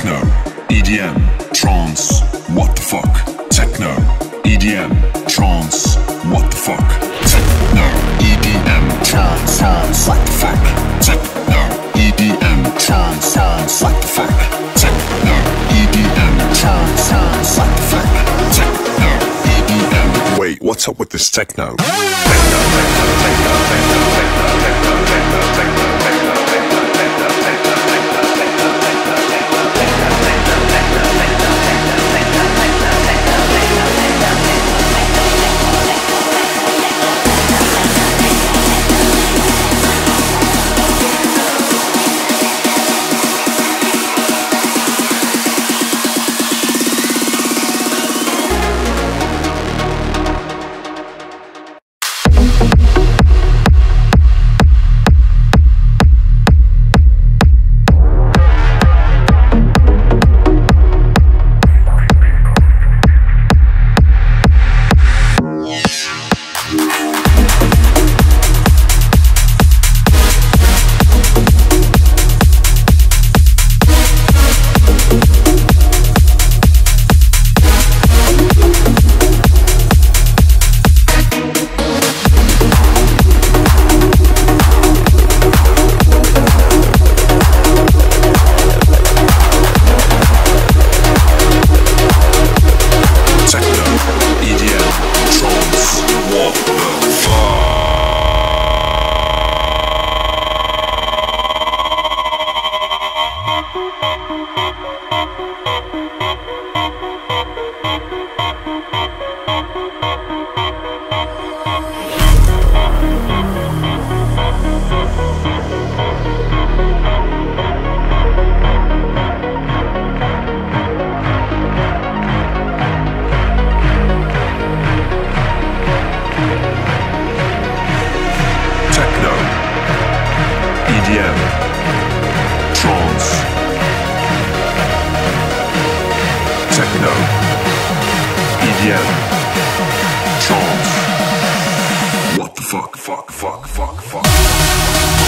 Techno, EDM, trance, what the fuck? Techno, EDM, trance, what the fuck? Techno, EDM, trance, trance, what the fuck? Techno, EDM, trance, trance, what the fuck? Techno, EDM, trance, trance, what the fuck? Techno, EDM. Wait, what's up with this techno? Techno, EDM, trance, Trance. What the fuck? fuck, fuck, fuck, fuck, fuck.